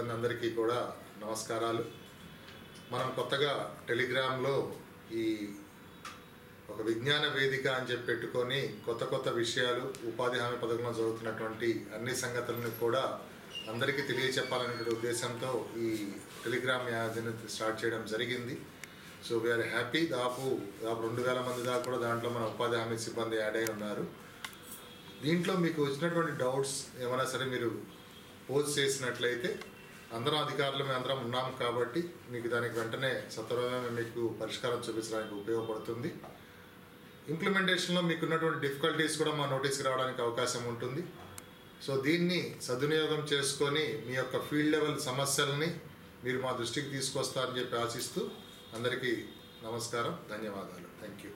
సిబ్బంది అందరికీ కూడా నమస్కారాలు. మనం కొత్తగా టెలిగ్రామ్లో ఈ ఒక విజ్ఞాన వేదిక అని చెప్పి పెట్టుకొని కొత్త కొత్త విషయాలు ఉపాధి హామీ పథకంలో జరుగుతున్నటువంటి అన్ని సంగతులను కూడా అందరికీ తెలియచెప్పాలనే ఉద్దేశంతో ఈ టెలిగ్రామ్ యాజ్ని స్టార్ట్ చేయడం జరిగింది. సో వీఆర్ హ్యాపీ దాపు దాపు రెండు వేల మంది దాకా కూడా దాంట్లో మన ఉపాధి హామీ సిబ్బంది యాడ్ అయి ఉన్నారు. దీంట్లో మీకు వచ్చినటువంటి డౌట్స్ ఏమైనా సరే మీరు పోస్ట్ చేసినట్లయితే అందరం అధికారులు మేము అందరం ఉన్నాం కాబట్టి మీకు దానికి వెంటనే సత్వరమే మీకు పరిష్కారం చూపించడానికి ఉపయోగపడుతుంది. ఇంప్లిమెంటేషన్లో మీకు ఉన్నటువంటి డిఫికల్టీస్ కూడా మా నోటీస్కి రావడానికి అవకాశం ఉంటుంది. సో దీన్ని సద్వినియోగం చేసుకొని మీ యొక్క ఫీల్డ్ లెవెల్ సమస్యల్ని మీరు మా దృష్టికి తీసుకొస్తారని చెప్పి ఆశిస్తూ అందరికీ నమస్కారం ధన్యవాదాలు. Thank you